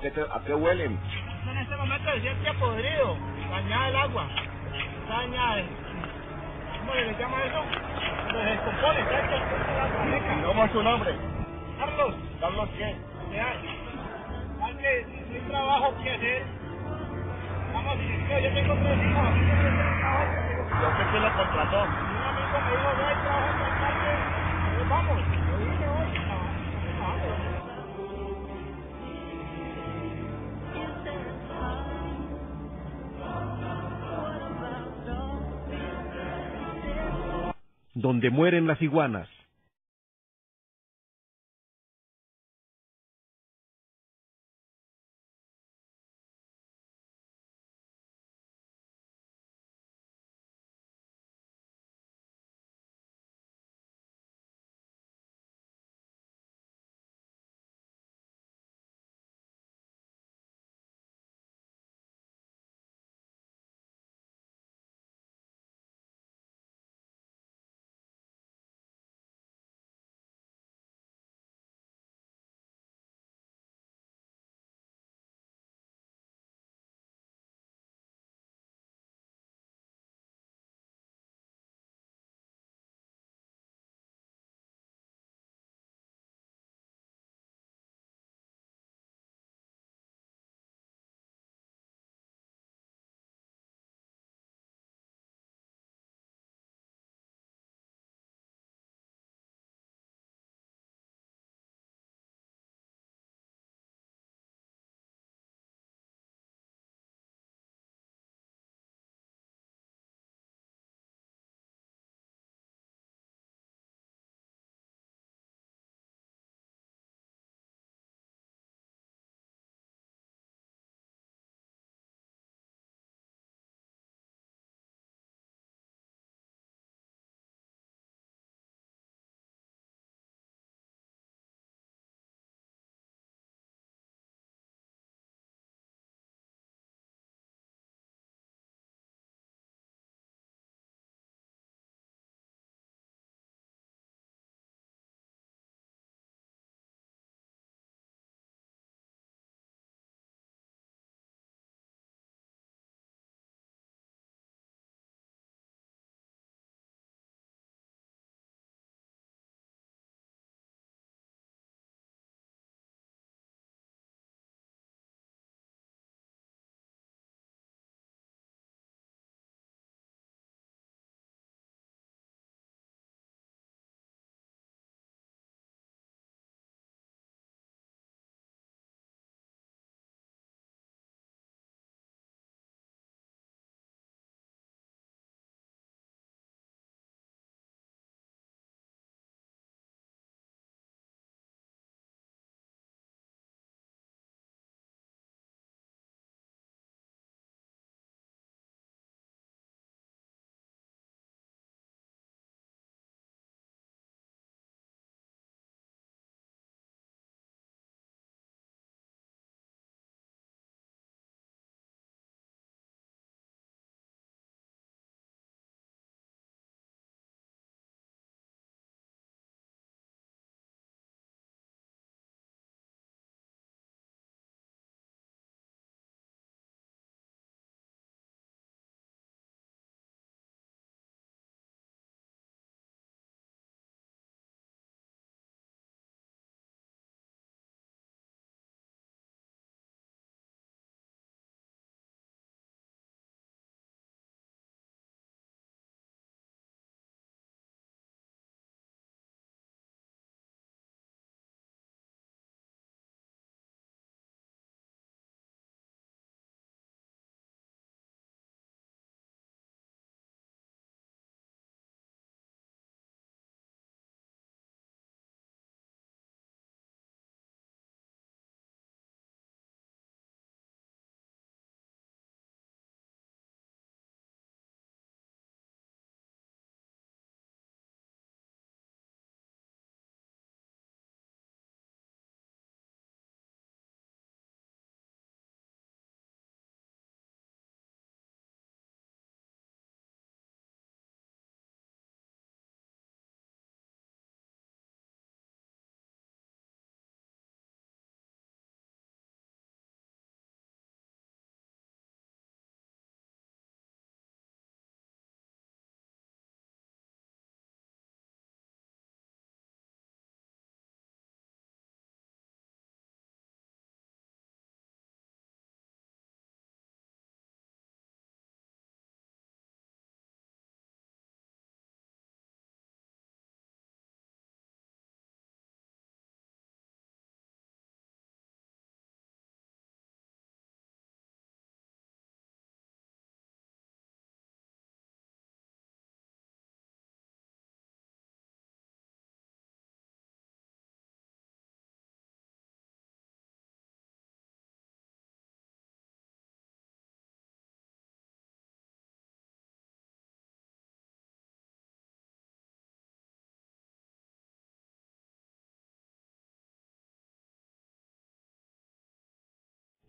qué, te- a qué huelen? En este momento se siente podrido, dañada el agua. Dañada. ¿Cómo se le llama eso? Se descompone, el agua. ¿Cómo es su nombre? Carlos, Carlos, ¿qué? antes hay trabajo que hacer. Vamos, yo, yo tengo tres hijos, aquí tengo tres trabajos que tengo que ¿Y a usted quién lo contrató? Un amigo me dijo, ve, trabajo en el parque. Pues vamos, Donde mueren las iguanas.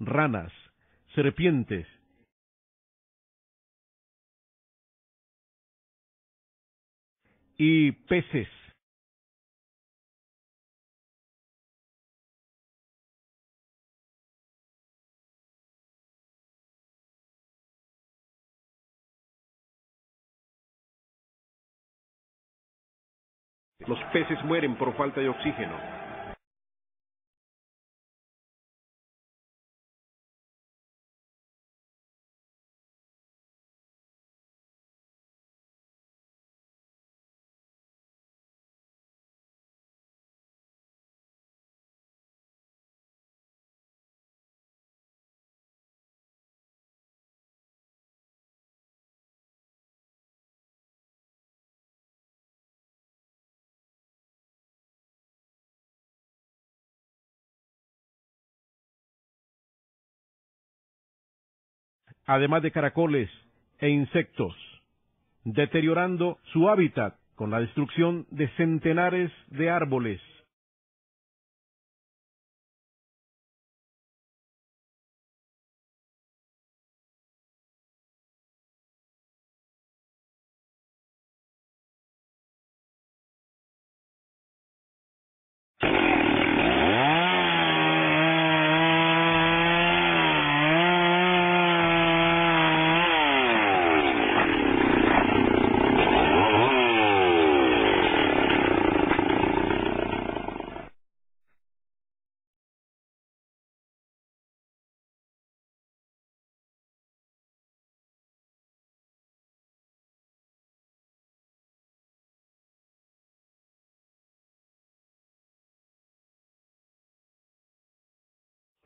Ranas, serpientes, y peces. Los peces mueren por falta de oxígeno. Además de caracoles e insectos, deteriorando su hábitat con la destrucción de centenares de árboles.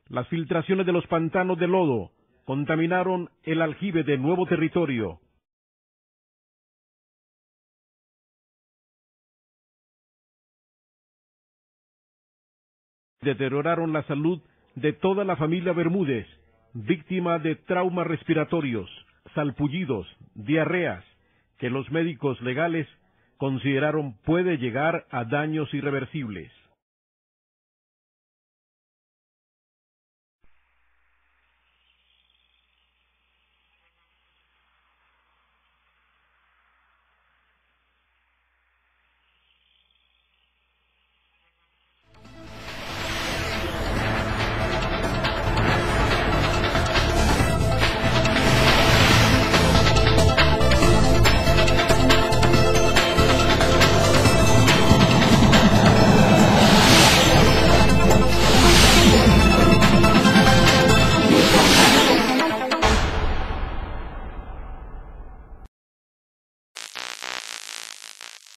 Las filtraciones de los pantanos de lodo contaminaron el aljibe de nuevo territorio. Deterioraron la salud de toda la familia Bermúdez, víctima de traumas respiratorios, salpullidos, diarreas, que los médicos legales consideraron puede llegar a daños irreversibles.